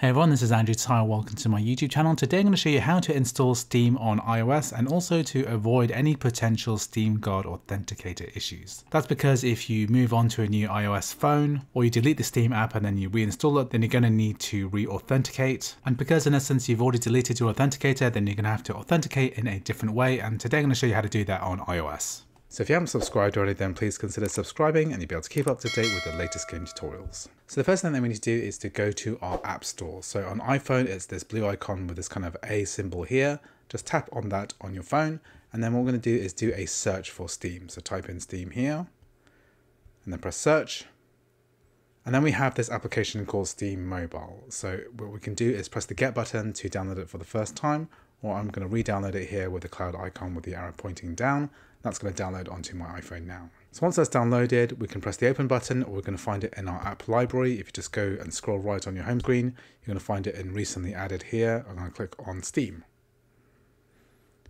Hey everyone, this is Andrew Tsai. Welcome to my YouTube channel. Today I'm going to show you how to install Steam on iOS and also to avoid any potential Steam Guard Authenticator issues. That's because if you move on to a new iOS phone or you delete the Steam app and then you reinstall it, then you're going to need to re-authenticate. And because in essence you've already deleted your authenticator, then you're going to have to authenticate in a different way. And today I'm going to show you how to do that on iOS. So if you haven't subscribed already, then please consider subscribing and you'll be able to keep up to date with the latest game tutorials. So the first thing that we need to do is to go to our App Store. So on iPhone, it's this blue icon with this kind of A symbol here. Just tap on that on your phone. And then what we're going to do is do a search for Steam. So type in Steam here and then press search. And then we have this application called Steam Mobile. So what we can do is press the get button to download it for the first time, or I'm going to re-download it here with the cloud icon with the arrow pointing down. That's going to download onto my iPhone now. So once that's downloaded, we can press the open button or we're going to find it in our app library. If you just go and scroll right on your home screen, you're going to find it in recently added here. I'm going to click on Steam.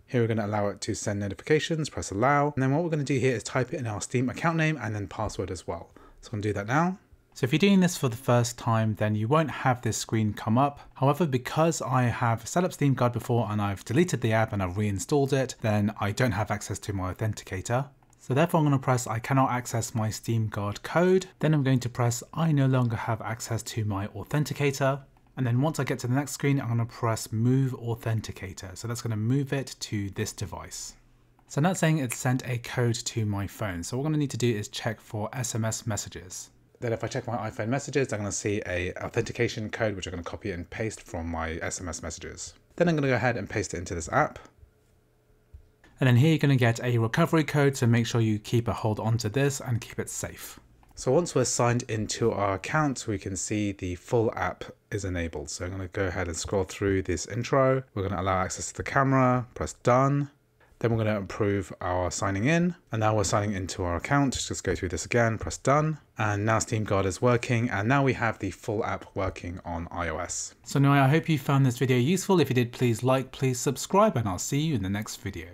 Here we're going to allow it to send notifications, press allow. And then what we're going to do here is type it in our Steam account name and then password as well. So I'm going to do that now. So if you're doing this for the first time, then you won't have this screen come up. However, because I have set up Steam Guard before and I've deleted the app and I've reinstalled it, then I don't have access to my authenticator. So therefore I'm going to press I cannot access my Steam Guard code. Then I'm going to press I no longer have access to my authenticator. And then once I get to the next screen, I'm going to press move authenticator. So that's going to move it to this device. So now it's saying it's sent a code to my phone. So what I'm going to need to do is check for SMS messages. Then if I check my iPhone messages, I'm going to see a authentication code, which I'm going to copy and paste from my SMS messages. Then I'm going to go ahead and paste it into this app. And then here you're going to get a recovery code, so make sure you keep a hold onto this and keep it safe. So once we're signed into our account, we can see the full app is enabled. So I'm going to go ahead and scroll through this intro. We're going to allow access to the camera, press done. Then we're going to approve our signing in. And now we're signing into our account. Just go through this again, press done. And now Steam Guard is working. And now we have the full app working on iOS. So now I hope you found this video useful. If you did, please like, please subscribe, and I'll see you in the next video.